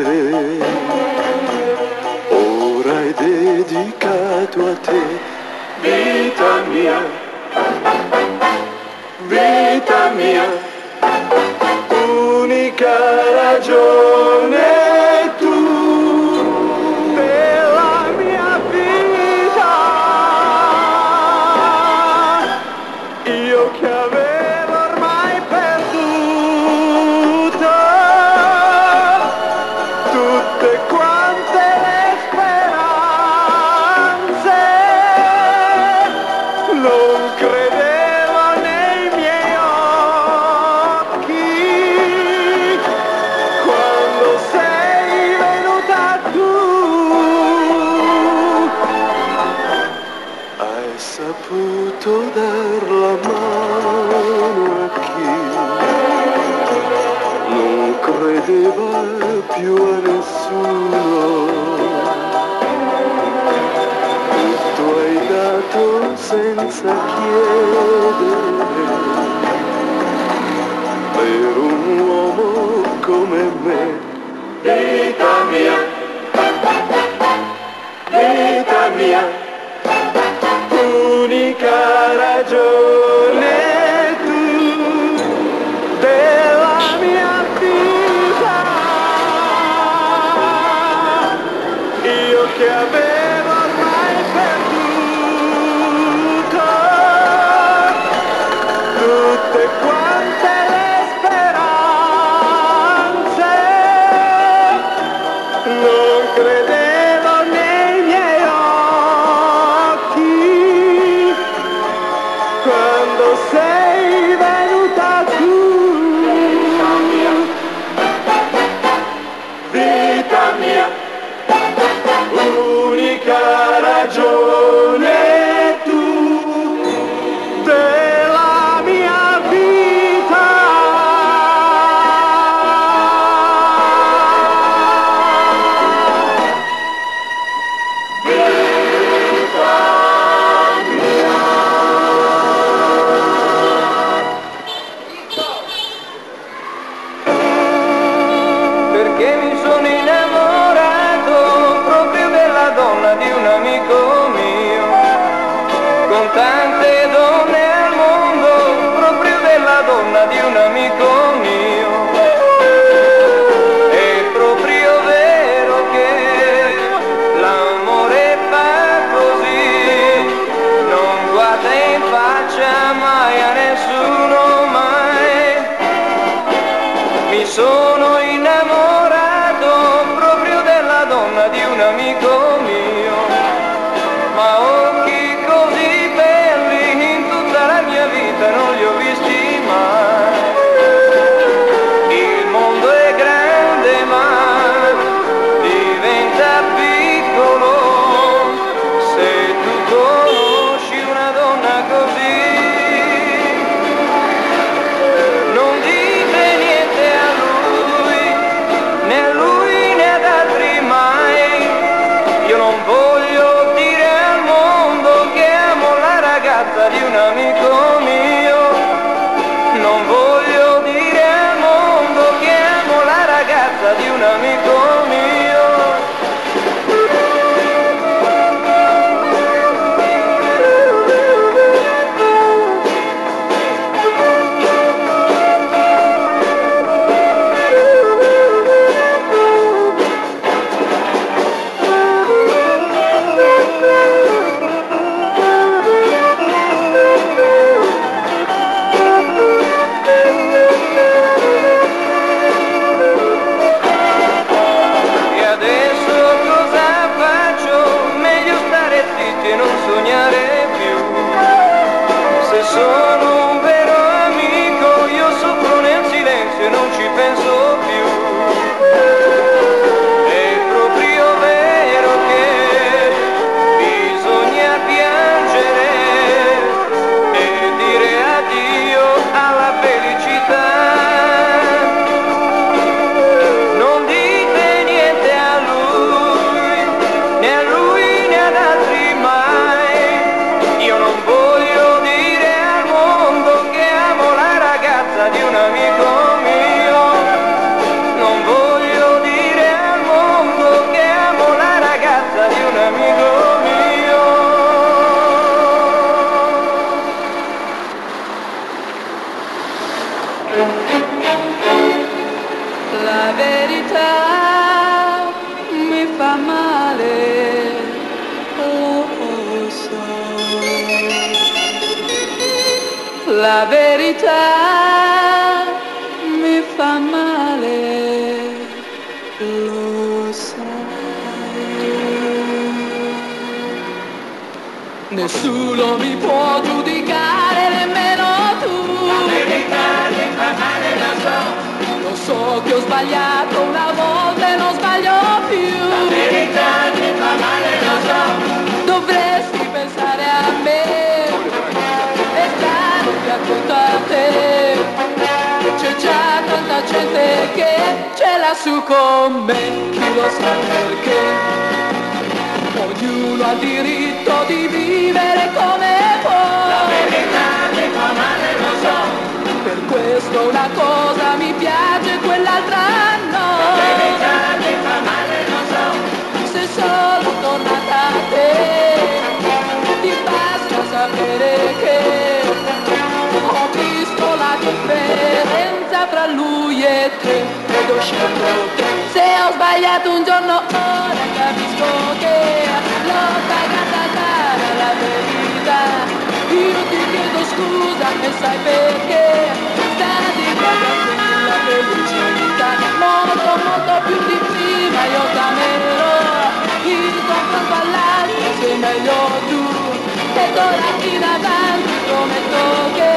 re. Ora è dedicato a te, vita mia, vita mia, unica ragione. se quiere. so Nessuno mi può giudicare, nemmeno tu. Lo so che ho sbagliato una volta e non sbaglio più. Dovresti pensare a me e stare attento a te. C'è già tanta gente che ce l'ha su con me, chi lo sa perché. Ognuno ha il diritto di vivere come può. Per questo una cosa mi piace, quell'altra differenza fra lui e te ed ho scelto te. Se ho sbagliato un giorno ora capisco che l'ho pagata cara la verità. Io ti chiedo scusa e sai perché? Stati proprio quella felicità. Molto molto più di prima io t'amerò. Il confronto all'altro sei meglio tu. E d'ora in avanti prometto che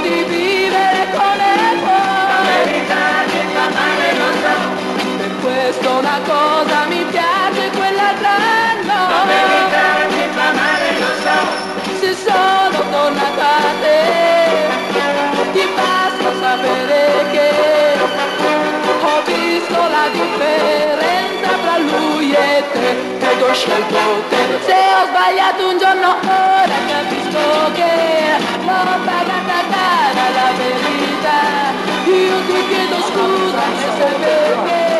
di vivere come può per questo una cosa mi piace, quell'altra no. Se sono tornata a te, ti basta sapere che ho visto la differenza fra lui e te ed ho scelto te. Se ho sbagliato un giorno ora capisco che l'ho pagata la verità. Io ti chiedo scusa e sai perché stai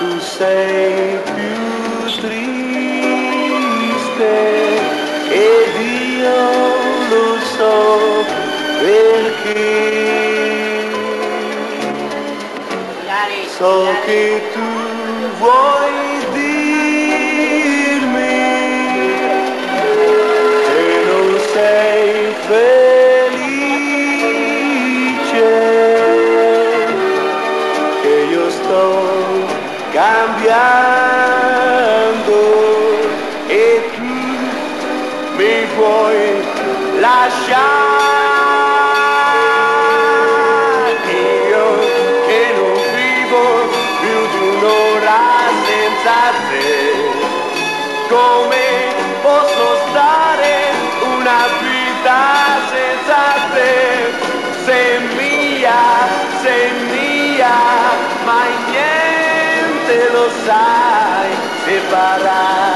tu sei più triste ed io lo so perché. So che tu vuoi felice, che io sto cambiando e tu mi vuoi lasciare. Lo sai, separarci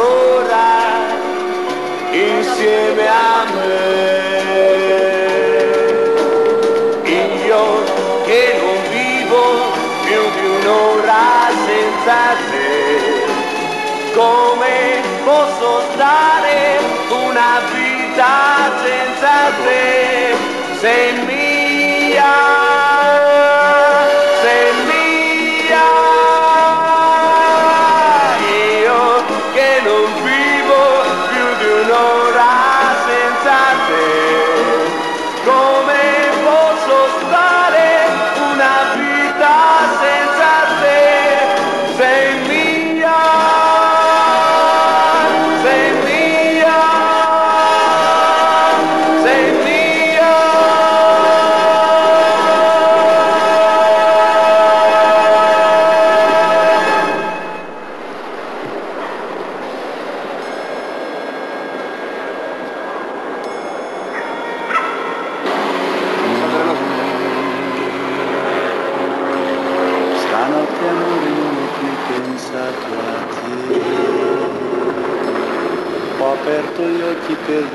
ancora insieme a me. Io che non vivo più un'ora senza te. Come posso stare una vita senza te? Sei mia,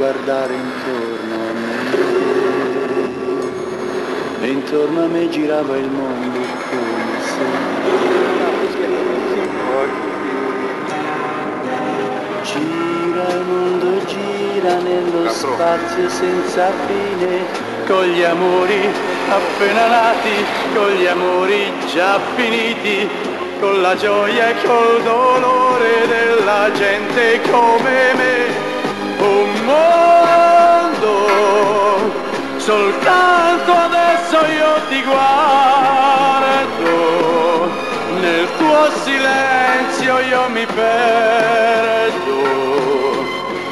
guardare intorno a me. E intorno a me girava il mondo come se. Gira il mondo, gira nello spazio senza fine, con gli amori appena nati, con gli amori già finiti, con la gioia e col dolore della gente come me. Un mondo, soltanto adesso io ti guardo, nel tuo silenzio io mi perdo.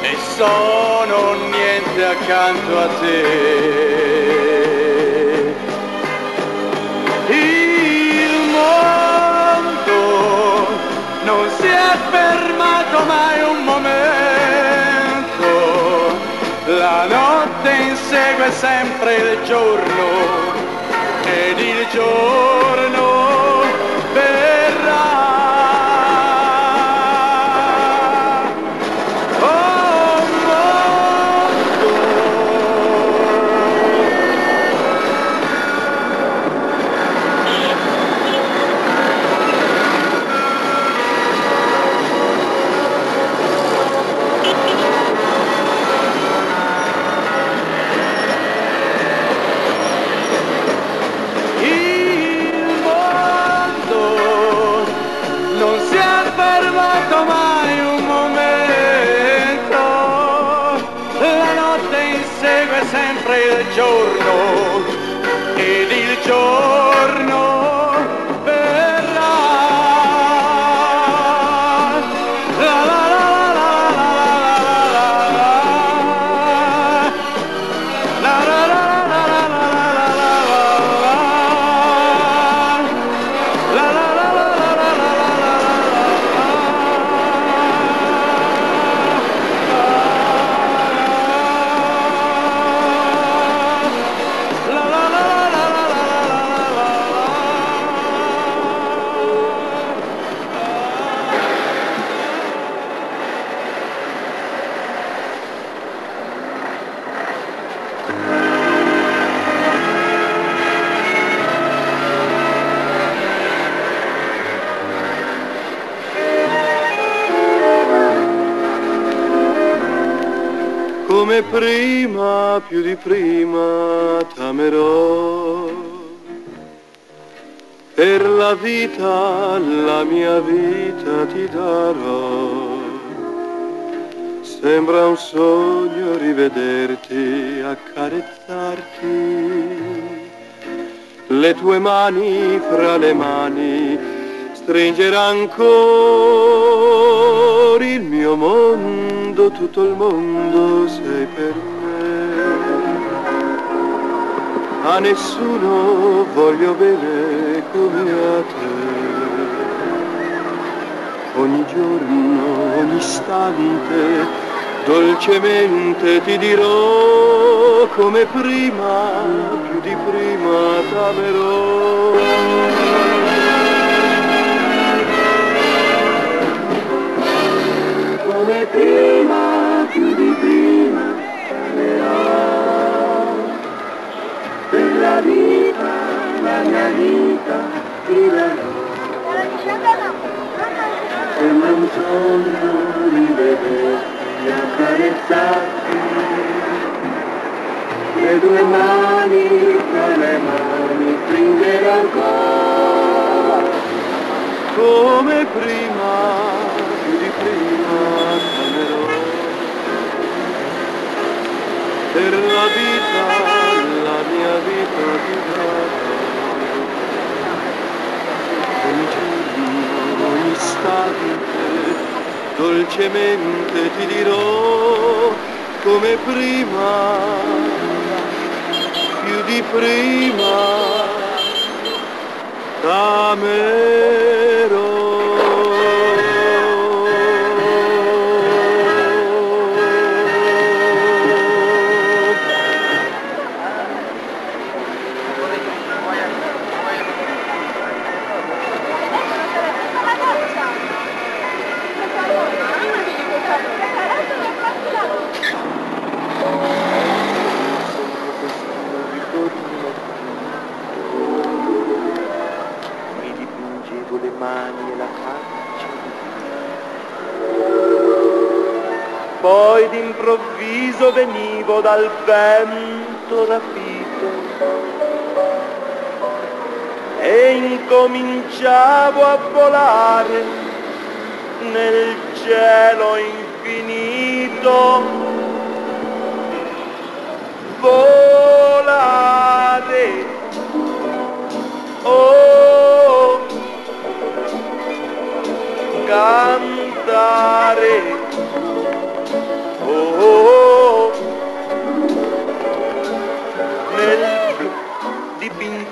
E sono niente accanto a te. Non si è fermato mai un momento, notte insegue sempre il giorno ed il giorno il giorno ed il giorno Come prima, più di prima t'amerò. Per la vita, la mia vita ti darò. Sembra un sogno rivederti, accarezzarti. Le tue mani fra le mani, stringere ancora tutto il mondo sei per me. A nessuno voglio bene come a te. Ogni giorno, ogni istante, dolcemente ti dirò come prima, più di prima t'amerò. Come prima, vita, la mia vita ti darò. sogno rivederti accarezzarti le due mani tra le mani stringere ancora. Come prima più di prima t'amerò per la vita dolcemente ti dirò come prima più di prima t'amerò Poi d'improvviso venivo dal vento rapito. E incominciavo a volare nel cielo infinito. Volare. Oh, cantare,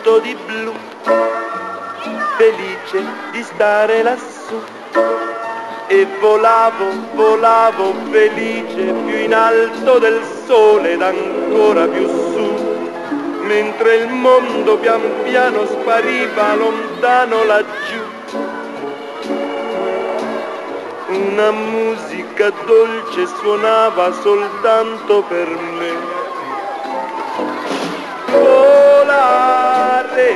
dipinto di blu, felice di stare lassù. E volavo, volavo felice più in alto del sole ed ancora più su mentre il mondo pian piano spariva lontano laggiù. Una musica dolce suonava soltanto per me. Volare,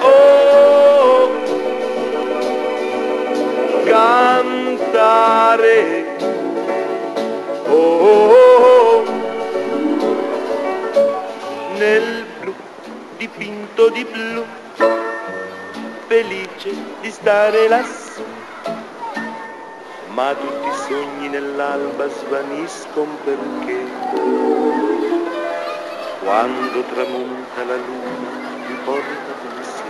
oh, cantare, oh, nel blu, dipinto di blu, felice di stare lassù. Ma tutti i sogni nell'alba svaniscono perché quando tramonta la luna mi porta sé.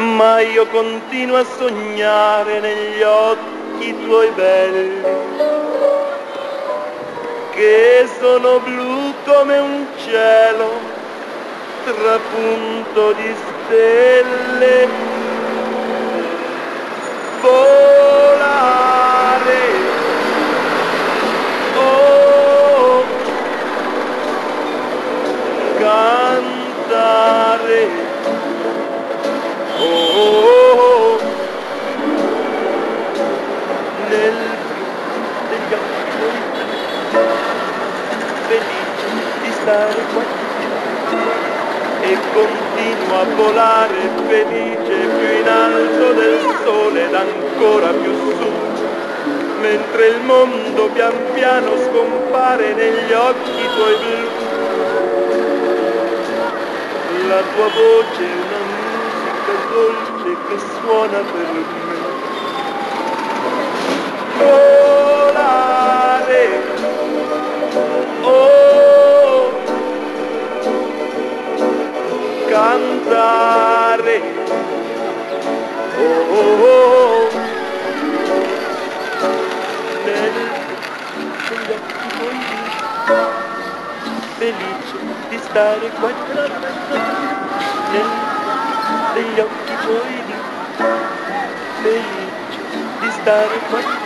Ma io continuo a sognare negli occhi tuoi belli che sono blu come un cielo trapunto di stelle. Cantare, oh, oh, oh, felice di stare qua, negli occhi tuoi felice di stare qua.